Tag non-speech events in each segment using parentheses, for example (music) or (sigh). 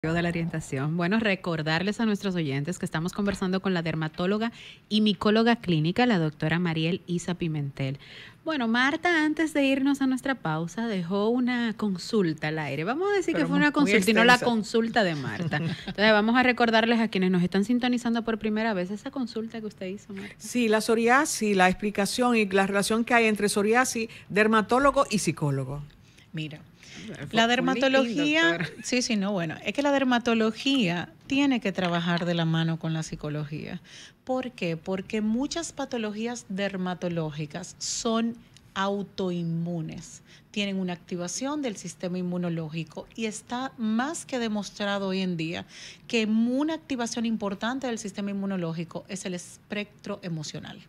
de la orientación. Bueno, recordarles a nuestros oyentes que estamos conversando con la dermatóloga y micóloga clínica, la doctora Mariel Isa Pimentel. Bueno, Marta, antes de irnos a nuestra pausa, dejó una consulta al aire. Vamos a decir que fue una consulta y no la consulta de Marta. (laughs) Entonces, vamos a recordarles a quienes nos están sintonizando por primera vez esa consulta que usted hizo, Marta. Sí, la psoriasis, la explicación y la relación que hay entre psoriasis, dermatólogo y psicólogo. Mira, la dermatología, sí, sí, no, bueno, es que la dermatología tiene que trabajar de la mano con la psicología. ¿Por qué? Porque muchas patologías dermatológicas son autoinmunes, tienen una activación del sistema inmunológico y está más que demostrado hoy en día que una activación importante del sistema inmunológico es el espectro emocional.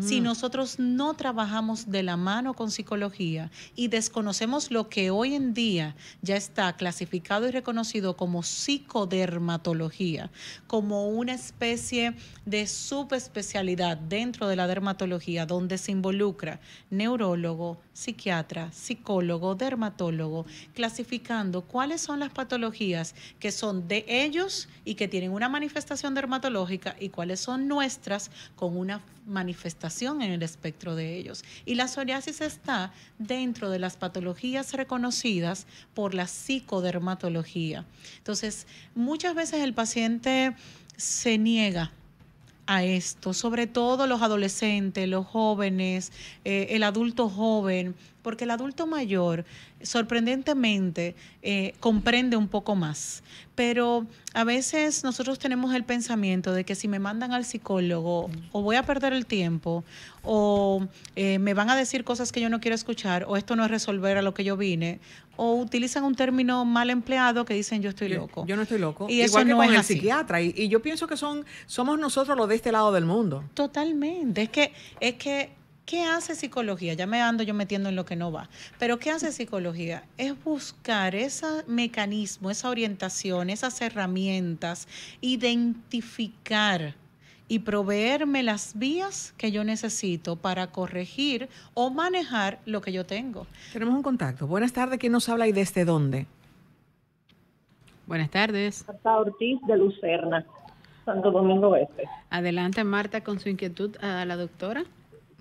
Si mm. nosotros no trabajamos de la mano con psicología y desconocemos lo que hoy en día ya está clasificado y reconocido como psicodermatología, como una especie de subespecialidad dentro de la dermatología donde se involucra neurólogo, psiquiatra, psicólogo, dermatólogo, clasificando cuáles son las patologías que son de ellos y que tienen una manifestación dermatológica y cuáles son nuestras con una manifestación en el espectro de ellos. Y la psoriasis está dentro de las patologías reconocidas por la psicodermatología. Entonces, muchas veces el paciente se niega a esto, sobre todo los adolescentes, los jóvenes, eh, el adulto joven, porque el adulto mayor sorprendentemente eh, comprende un poco más. Pero a veces nosotros tenemos el pensamiento de que si me mandan al psicólogo o voy a perder el tiempo o eh, me van a decir cosas que yo no quiero escuchar o esto no es resolver a lo que yo vine o utilizan un término mal empleado que dicen yo estoy loco. Yo, no estoy loco. Y Igual que con el psiquiatra. Y, y, yo pienso que son somos nosotros los de este lado del mundo. Totalmente. Es que, es que ¿Qué hace psicología? Ya me ando yo metiendo en lo que no va. Pero ¿qué hace psicología? Es buscar ese mecanismo, esa orientación, esas herramientas, identificar y proveerme las vías que yo necesito para corregir o manejar lo que yo tengo. Tenemos un contacto. Buenas tardes, ¿quién nos habla y desde dónde? Buenas tardes. Marta Ortiz de Lucerna, Santo Domingo Oeste. Adelante, Marta, con su inquietud a la doctora.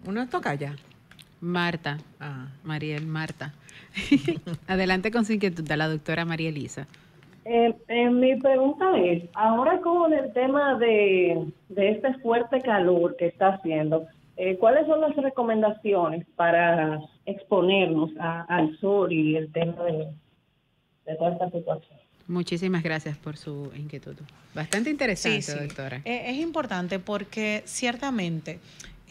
¿Una toca ya? Marta. Ah. Mariel, Marta. (laughs) Adelante con su inquietud a la doctora María Elisa. Eh, eh, mi pregunta es, ahora con el tema de, este fuerte calor que está haciendo, eh, ¿cuáles son las recomendaciones para exponernos al sol y el tema de, toda esta situación? Muchísimas gracias por su inquietud. Bastante interesante, doctora. Es importante porque ciertamente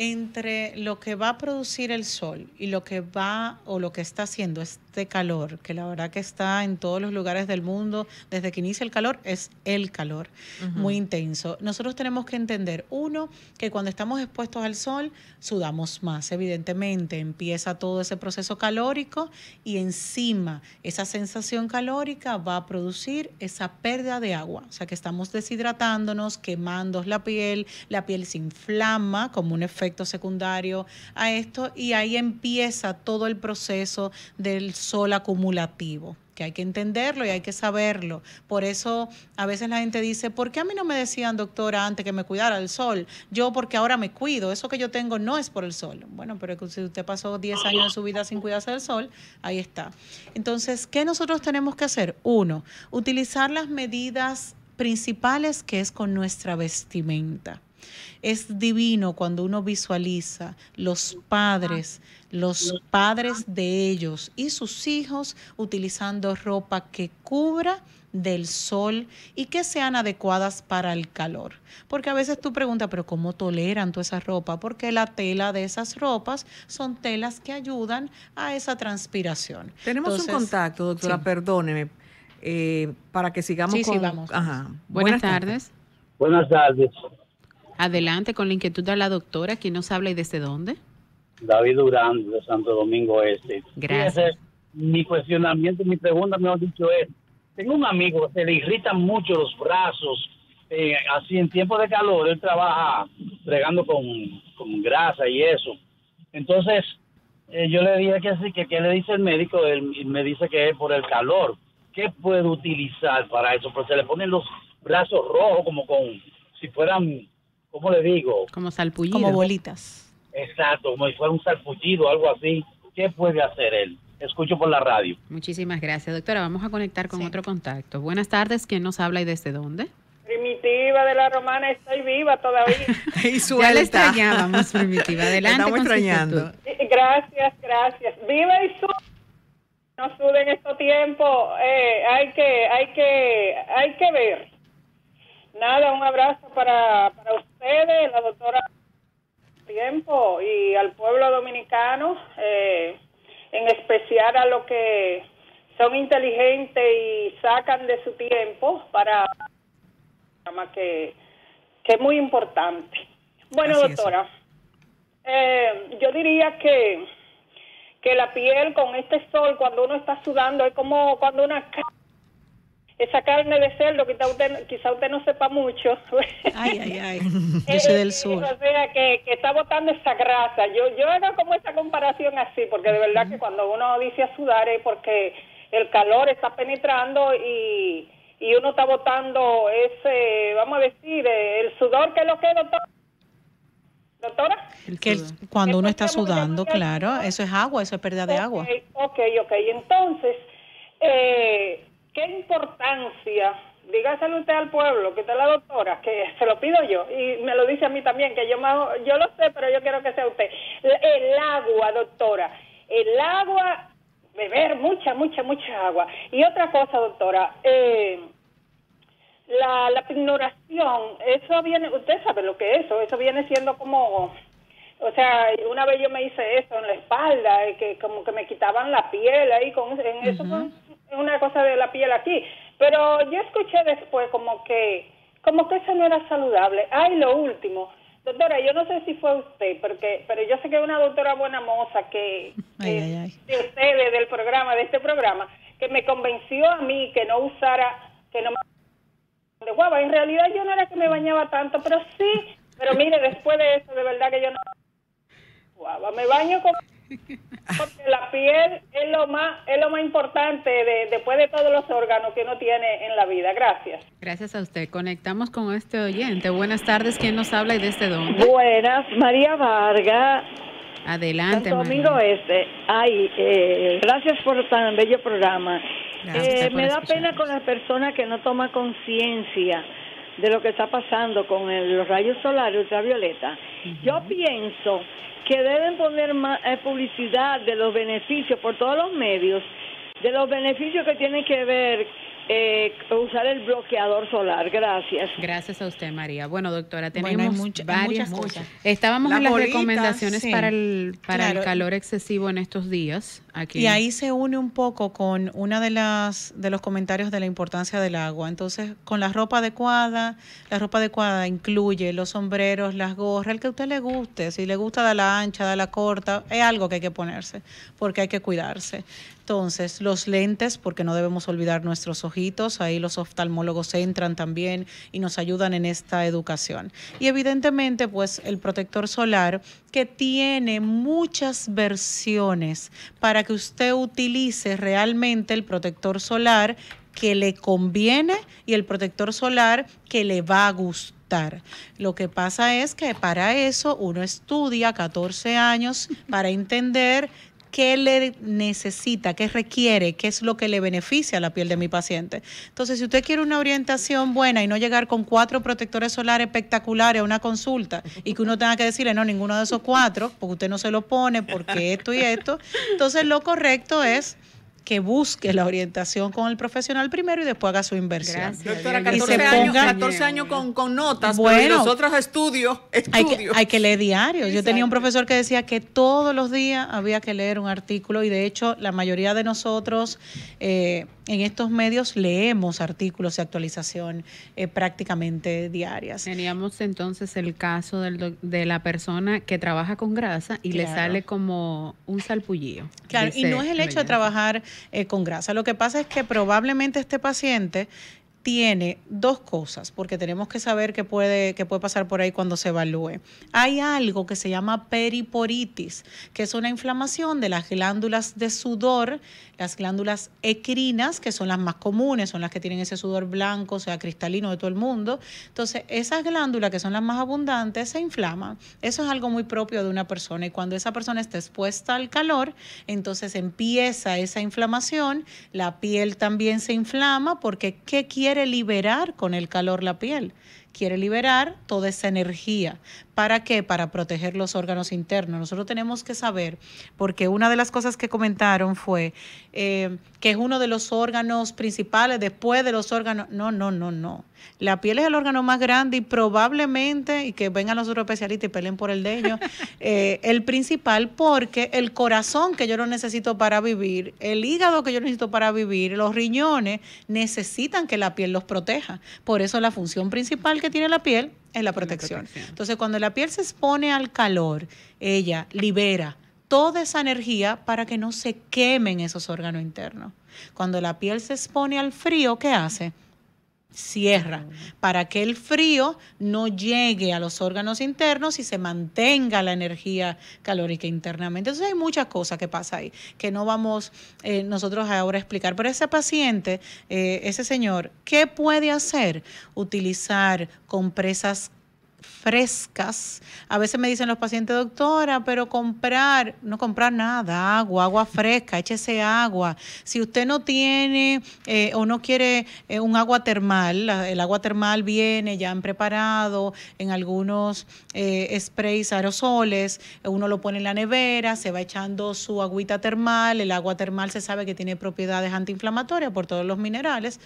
entre lo que va a producir el sol y lo que va o lo que está haciendo este calor, que la verdad que está en todos los lugares del mundo, desde que inicia el calor, es el calor, muy intenso. Nosotros tenemos que entender, uno, que cuando estamos expuestos al sol, sudamos más, evidentemente, empieza todo ese proceso calórico y encima esa sensación calórica va a producir esa pérdida de agua, o sea que estamos deshidratándonos, quemando la piel, la piel se inflama como un efecto secundario a esto y ahí empieza todo el proceso del sol acumulativo que hay que entenderlo y hay que saberlo. Por eso a veces la gente dice, ¿por qué a mí no me decían, doctora, antes que me cuidara el sol? Yo porque ahora me cuido, eso que yo tengo no es por el sol. Bueno, pero si usted pasó 10 años de su vida sin cuidarse del sol, ahí está. Entonces, ¿qué nosotros tenemos que hacer? Uno, utilizar las medidas principales que es con nuestra vestimenta. Es divino cuando uno visualiza los padres, los padres de ellos y sus hijos utilizando ropa que cubra del sol y que sean adecuadas para el calor. Porque a veces tú preguntas, pero ¿cómo toleran toda esa ropa? Porque la tela de esas ropas son telas que ayudan a esa transpiración. Tenemos un contacto, doctora, perdóneme, eh, para que sigamos sí, con... Sí, vamos. Buenas, tardes. Buenas tardes. Adelante con la inquietud de la doctora. ¿Quién nos habla y desde dónde? David Durán, de Santo Domingo Este. Gracias. mi cuestionamiento, mi pregunta, me han dicho es, tengo un amigo que se le irritan mucho los brazos, eh, así en tiempo de calor, él trabaja fregando con, grasa y eso. Entonces, eh, yo le dije que sí, que qué le dice el médico, él me dice que es por el calor. ¿qué puede utilizar para eso? Pues se le ponen los brazos rojos como con, si fueran, ¿cómo le digo? Como salpullido. Como bolitas. Exacto, como si fuera un salpullido, algo así. ¿Qué puede hacer él? Escucho por la radio. Muchísimas gracias, doctora. Vamos a conectar con otro contacto. Buenas tardes, ¿quién nos habla y desde dónde? Primitiva de la Romana, estoy viva todavía. (laughs) (laughs) y ya le extrañábamos, Primitiva. (laughs) Adelante. Estamos extrañando. Gracias, gracias. Viva y su no suden estos tiempos. Eh, hay que, hay que, hay que ver. Nada, un abrazo para, para ustedes, la doctora Tiempo y al pueblo dominicano, eh, en especial a los que son inteligentes y sacan de su tiempo para que, que es muy importante. Bueno, doctora, eh, yo diría que, que la piel con este sol, cuando uno está sudando, es como cuando una esa carne de cerdo, quizá usted, quizá usted no sepa mucho. Ay, ay, ay. (laughs) Yo soy del sur. O sea, que, que, está botando esa grasa. Yo, yo hago como esa comparación así, porque de verdad que cuando uno dice a sudar es porque el calor está penetrando y, y uno está botando ese, vamos a decir, el sudor que es lo que, doctor. Doctora. Que cuando uno está sudando, claro, eso es agua, eso es pérdida de agua. Ok, ok. Entonces, eh, ¿qué importancia? Dígaselo usted al pueblo, que está la doctora, que se lo pido yo, y me lo dice a mí también, que yo, yo lo sé, pero yo quiero que sea usted. El agua, doctora, el agua, beber mucha, mucha, mucha agua. Y otra cosa, doctora, eh, la, la ignoración, eso viene, usted sabe lo que es eso, eso viene siendo como, o sea, una vez yo me hice eso en la espalda, que como que me quitaban la piel ahí, con en eso es una cosa de la piel aquí, pero yo escuché después como que, como que eso no era saludable. Ay, lo último, doctora, yo no sé si fue usted, porque, pero yo sé que es una doctora buena moza que, de ustedes, del programa, de este programa, que me convenció a mí que no usara, que no me de guava. En realidad yo no era que me bañaba tanto, pero sí, pero mire, después de eso, de verdad que yo no guava. Me baño con porque la piel es lo más es lo más importante de, después de todos los órganos que uno tiene en la vida. Gracias. Gracias a usted. Conectamos con este oyente. Buenas tardes. ¿Quién nos habla y desde dónde? Buenas, María Vargas. Adelante, Domingo Este. Ay, eh, gracias por tan bello programa. Eh, me da pena con las personas que no toman conciencia de lo que está pasando con los rayos solares ultravioleta. Yo pienso que deben poner más eh, publicidad de los beneficios por todos los medios, de los beneficios que tienen que ver eh, usar el bloqueador solar. Gracias. Gracias a usted, María. Bueno, doctora, tenemos varias cosas. Estábamos en las recomendaciones para el para el calor excesivo en estos días. Y ahí se une un poco con una de las de los comentarios de la importancia del agua. Entonces, con la ropa adecuada, la ropa adecuada incluye los sombreros, las gorras, el que a usted le guste. Si le gusta de la ancha, de la corta, es algo que hay que ponerse, porque hay que cuidarse. Entonces, los lentes, porque no debemos olvidar nuestros ojitos, ahí los oftalmólogos entran también y nos ayudan en esta educación. Y evidentemente, pues el protector solar que tiene muchas versiones para que usted utilice realmente el protector solar que le conviene y el protector solar que le va a gustar. Lo que pasa es que para eso uno estudia 14 años para entender qué le necesita, qué requiere, qué es lo que le beneficia a la piel de mi paciente. Entonces, si usted quiere una orientación buena y no llegar con cuatro protectores solares espectaculares a una consulta y que uno tenga que decirle, no, ninguno de esos cuatro, porque usted no se lo pone, porque esto y esto, entonces lo correcto es que busque la orientación con el profesional primero y después haga su inversión. Gracias. Doctora, 14 años, 14 años con, con notas, bueno, los otros estudios, Hay que, hay que leer diario. Yo tenía un profesor que decía que todos los días había que leer un artículo y de hecho la mayoría de nosotros eh, en estos medios leemos artículos de actualización eh, prácticamente diarias. Teníamos entonces el caso del, de la persona que trabaja con grasa y le sale como un salpullío. Claro, y no es el hecho de trabajar eh, con grasa. Lo que pasa es que probablemente este paciente tiene dos cosas, porque tenemos que saber qué puede, qué puede pasar por ahí cuando se evalúe. Hay algo que se llama periporitis, que es una inflamación de las glándulas de sudor, las glándulas ecrinas, que son las más comunes, son las que tienen ese sudor blanco, o sea, cristalino de todo el mundo. Entonces, esas glándulas que son las más abundantes se inflaman. Eso es algo muy propio de una persona y cuando esa persona está expuesta al calor, entonces empieza esa inflamación, la piel también se inflama porque ¿qué quiere quiere liberar con el calor la piel. Quiere liberar toda esa energía. ¿Para qué? Para proteger los órganos internos. Nosotros tenemos que saber, porque una de las cosas que comentaron fue eh, que es uno de los órganos principales después de los órganos. No, no, no, no. La piel es el órgano más grande y probablemente, y que vengan los otros especialistas y peleen por el de ellos, (laughs) eh, el principal porque el corazón que yo no necesito para vivir, el hígado que yo necesito para vivir, los riñones necesitan que la piel los proteja. Por eso la función principal que tiene la piel es la protección. Entonces, cuando la piel se expone al calor, ella libera toda esa energía para que no se quemen esos órganos internos. Cuando la piel se expone al frío, ¿qué hace? Cierra para que el frío no llegue a los órganos internos y se mantenga la energía calórica internamente. Entonces hay muchas cosas que pasa ahí que no vamos eh, nosotros ahora a explicar. Pero ese paciente, eh, ese señor, ¿qué puede hacer? Utilizar compresas frescas. A veces me dicen los pacientes, doctora, pero comprar, no comprar nada, agua, agua fresca, échese agua. Si usted no tiene eh, o no quiere eh, un agua termal, el agua termal viene ya en preparado en algunos eh, sprays aerosoles, uno lo pone en la nevera, se va echando su agüita termal, el agua termal se sabe que tiene propiedades antiinflamatorias por todos los minerales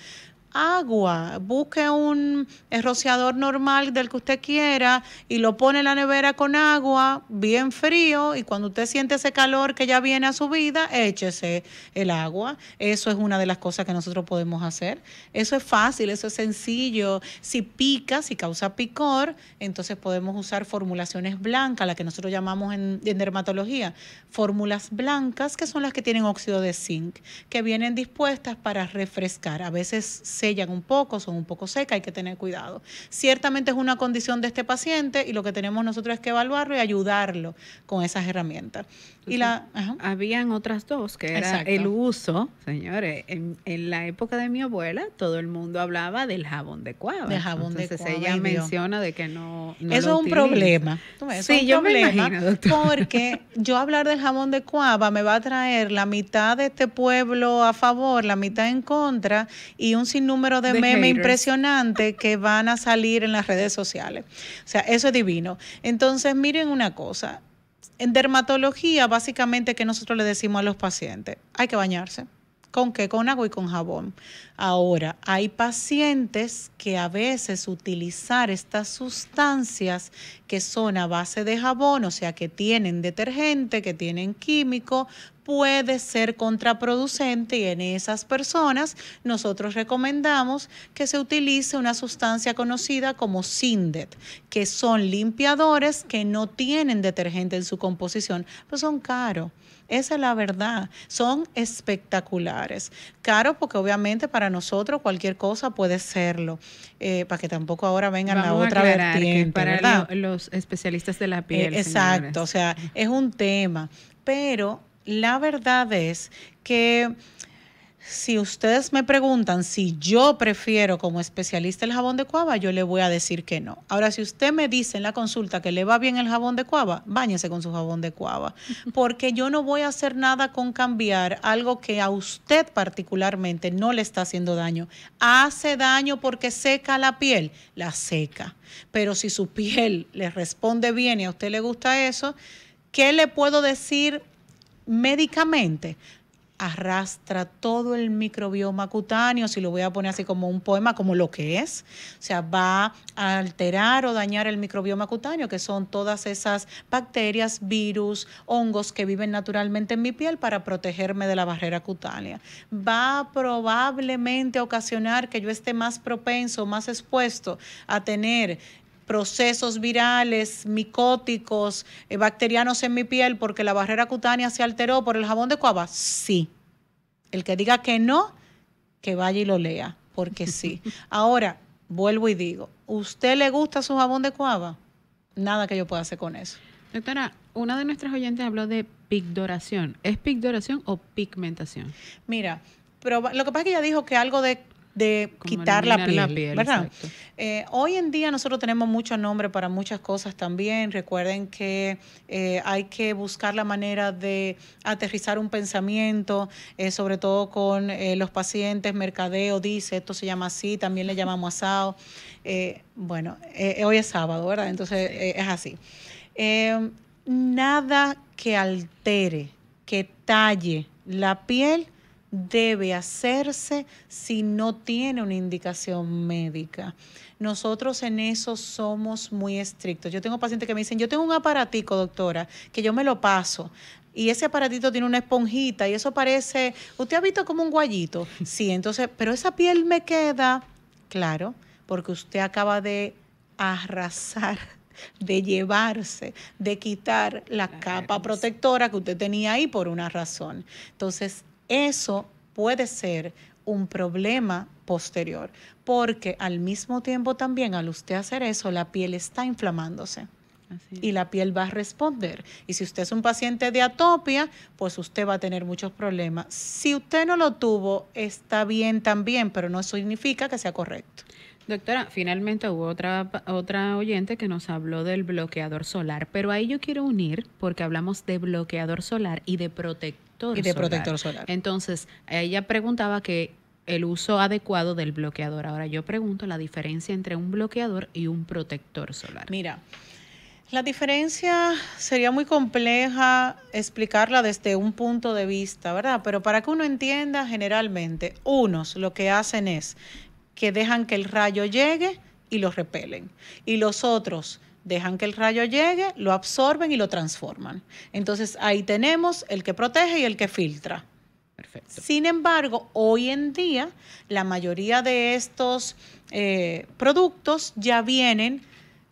agua, busque un rociador normal del que usted quiera y lo pone en la nevera con agua, bien frío, y cuando usted siente ese calor que ya viene a su vida, échese el agua. Eso es una de las cosas que nosotros podemos hacer. Eso es fácil, eso es sencillo. Si pica, si causa picor, entonces podemos usar formulaciones blancas, las que nosotros llamamos en, en dermatología, fórmulas blancas, que son las que tienen óxido de zinc, que vienen dispuestas para refrescar. A veces se sellan un poco, son un poco secas, hay que tener cuidado. Ciertamente es una condición de este paciente y lo que tenemos nosotros es que evaluarlo y ayudarlo con esas herramientas. Y la, Habían otras dos, que era el uso, señores, en, la época de mi abuela todo el mundo hablaba del jabón de cuava. De jabón Entonces, de ella menciona de que no, Eso es un problema. sí, yo me imagino, Porque (laughs) yo hablar del jabón de cuava me va a traer la mitad de este pueblo a favor, la mitad en contra y un sinnúmero número de, memes impresionantes que van a salir en las redes sociales. O sea, eso es divino. Entonces, miren una cosa. En dermatología, básicamente, que nosotros le decimos a los pacientes? Hay que bañarse. ¿Con qué? Con agua y con jabón. Ahora, hay pacientes que a veces utilizar estas sustancias que son a base de jabón, o sea, que tienen detergente, que tienen químico, puede ser contraproducente y en esas personas nosotros recomendamos que se utilice una sustancia conocida como Sindet, que son limpiadores que no tienen detergente en su composición, pero son caros. Esa es la verdad. Son espectaculares. Caros porque obviamente para nosotros cualquier cosa puede serlo. Eh, para que tampoco ahora vengan la otra vertiente. Para los especialistas de la piel. Eh, exacto. O sea, es un tema. Pero la verdad es que si ustedes me preguntan si yo prefiero como especialista el jabón de cuava, yo le voy a decir que no. Ahora, si usted me dice en la consulta que le va bien el jabón de cuava, báñese con su jabón de cuava, (laughs) porque yo no voy a hacer nada con cambiar algo que a usted particularmente no le está haciendo daño. Hace daño porque seca la piel, la seca. Pero si su piel le responde bien y a usted le gusta eso, ¿qué le puedo decir médicamente? Arrastra todo el microbioma cutáneo, si lo voy a poner así como un poema, como lo que es. O sea, va a alterar o dañar el microbioma cutáneo, que son todas esas bacterias, virus, hongos que viven naturalmente en mi piel para protegerme de la barrera cutánea. Va probablemente a ocasionar que yo esté más propenso, más expuesto a tener procesos virales, micóticos, eh, bacterianos en mi piel porque la barrera cutánea se alteró por el jabón de cuava? Sí. El que diga que no, que vaya y lo lea, porque sí. (laughs) Ahora, vuelvo y digo, ¿usted le gusta su jabón de cuava? Nada que yo pueda hacer con eso. Doctora, una de nuestras oyentes habló de pigdoración. ¿Es pigdoración o pigmentación? Mira, pero lo que pasa es que ella dijo que algo de de quitar la piel, ¿verdad? Eh, hoy en día nosotros tenemos mucho nombre para muchas cosas también. Recuerden que eh, hay que buscar la manera de aterrizar un pensamiento, eh, sobre todo con los pacientes. Mercadeo dice, esto se llama así, también le llamamos asado. bueno, hoy es sábado, ¿verdad? Entonces es así. nada que altere, que talle la piel debe hacerse si no tiene una indicación médica. Nosotros en eso somos muy estrictos. Yo tengo pacientes que me dicen, yo tengo un aparatico, doctora, que yo me lo paso. Y ese aparatito tiene una esponjita y eso parece, ¿usted ha visto como un guayito? Sí, entonces, pero esa piel me queda, claro, porque usted acaba de arrasar de llevarse, de quitar la capa protectora que usted tenía ahí por una razón. Entonces, eso puede ser un problema posterior, porque al mismo tiempo también al usted hacer eso, la piel está inflamándose. Y la piel va a responder. Y si usted es un paciente de atopia, pues usted va a tener muchos problemas. Si usted no lo tuvo, está bien también, pero no significa que sea correcto. Doctora, finalmente hubo otra, otra oyente que nos habló del bloqueador solar, pero ahí yo quiero unir, porque hablamos de bloqueador solar y de protector y de protector solar. Entonces, ella preguntaba que el uso adecuado del bloqueador. Ahora yo pregunto la diferencia entre un bloqueador y un protector solar. Mira, la diferencia sería muy compleja explicarla desde un punto de vista, ¿verdad? Pero para que uno entienda, generalmente, unos lo que hacen es que dejan que el rayo llegue y lo repelen. Y los otros dejan que el rayo llegue, lo absorben y lo transforman. Entonces ahí tenemos el que protege y el que filtra. Perfecto. Sin embargo, hoy en día la mayoría de estos eh, productos ya vienen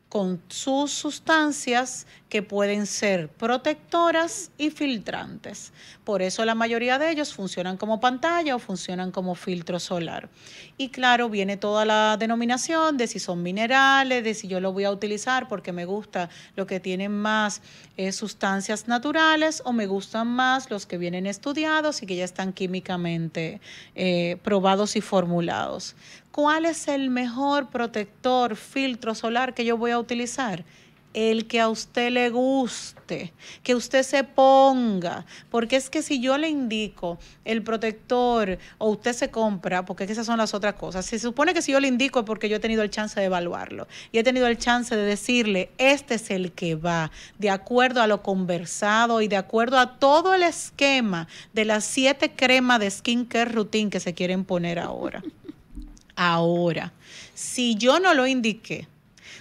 con sus sustancias que pueden ser protectoras y filtrantes. Por eso la mayoría de ellos funcionan como pantalla o funcionan como filtro solar. Y claro, viene toda la denominación de si son minerales, de si yo lo voy a utilizar porque me gusta lo que tienen más eh, sustancias naturales o me gustan más los que vienen estudiados y que ya están químicamente eh, probados y formulados. ¿Cuál es el mejor protector, filtro solar que yo voy a utilizar? El que a usted le guste, que usted se ponga, porque es que si yo le indico el protector o usted se compra, porque esas son las otras cosas, se supone que si yo le indico es porque yo he tenido el chance de evaluarlo y he tenido el chance de decirle, este es el que va, de acuerdo a lo conversado y de acuerdo a todo el esquema de las siete cremas de skincare routine que se quieren poner ahora. Ahora, si yo no lo indiqué,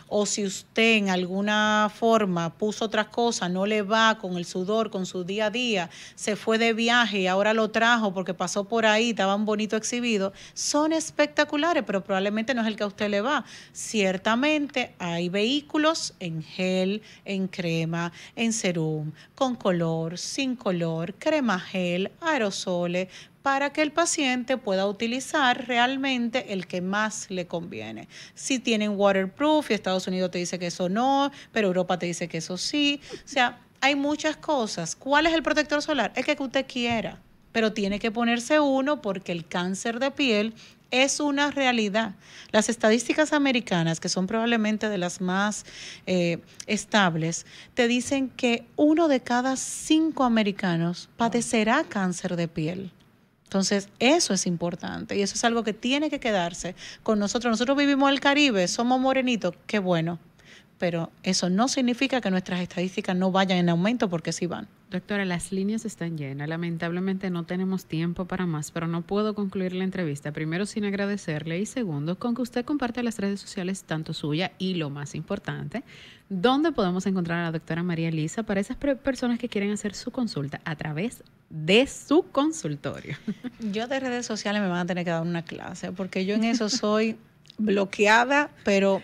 o si usted en alguna forma puso otras cosas, no le va con el sudor, con su día a día, se fue de viaje y ahora lo trajo porque pasó por ahí, estaba un bonito exhibido, son espectaculares, pero probablemente no es el que a usted le va. Ciertamente hay vehículos en gel, en crema, en serum, con color, sin color, crema gel, aerosoles, para que el paciente pueda utilizar realmente el que más le conviene. Si tienen waterproof y Estados Unidos te dice que eso no, pero Europa te dice que eso sí. O sea, hay muchas cosas. ¿Cuál es el protector solar? El que usted quiera, pero tiene que ponerse uno porque el cáncer de piel es una realidad. Las estadísticas americanas, que son probablemente de las más eh, estables, te dicen que uno de cada cinco americanos padecerá cáncer de piel. Entonces, eso es importante y eso es algo que tiene que quedarse con nosotros. Nosotros vivimos el Caribe, somos morenitos, qué bueno, pero eso no significa que nuestras estadísticas no vayan en aumento porque sí van. Doctora, las líneas están llenas. Lamentablemente no tenemos tiempo para más, pero no puedo concluir la entrevista. Primero, sin agradecerle y segundo, con que usted comparte las redes sociales, tanto suya y lo más importante, ¿dónde podemos encontrar a la doctora María Elisa para esas personas que quieren hacer su consulta a través de su consultorio? (laughs) Yo de redes sociales me van a tener que dar una clase porque yo en eso soy bloqueada, pero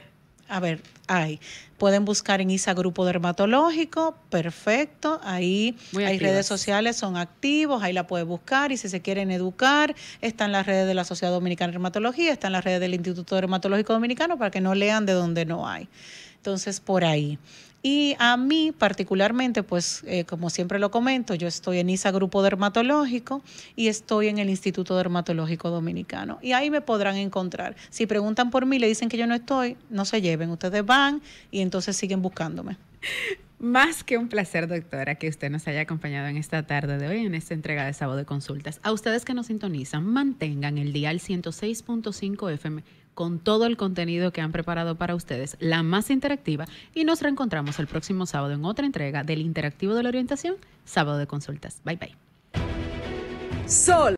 A ver, hay. Pueden buscar en ISA Grupo Dermatológico, perfecto. Ahí hay redes sociales, son activos, ahí la puede buscar. Y si se quieren educar, están las redes de la Sociedad Dominicana de Dermatología, están las redes del Instituto Dermatológico Dominicano para que no lean de donde no hay. Entonces, por ahí. Y a mí particularmente, pues eh, como siempre lo comento, yo estoy en ISA Grupo Dermatológico y estoy en el Instituto Dermatológico Dominicano. Y ahí me podrán encontrar. Si preguntan por mí, le dicen que yo no estoy, no se lleven, ustedes van y entonces siguen buscándome. Más que un placer, doctora, que usted nos haya acompañado en esta tarde de hoy, en esta entrega de sábado de consultas. A ustedes que nos sintonizan, mantengan el dial 106.5 FM con todo el contenido que han preparado para ustedes, la más interactiva, y nos reencontramos el próximo sábado en otra entrega del Interactivo de la Orientación, Sábado de Consultas. Bye bye. Sol